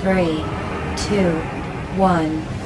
three, two, one.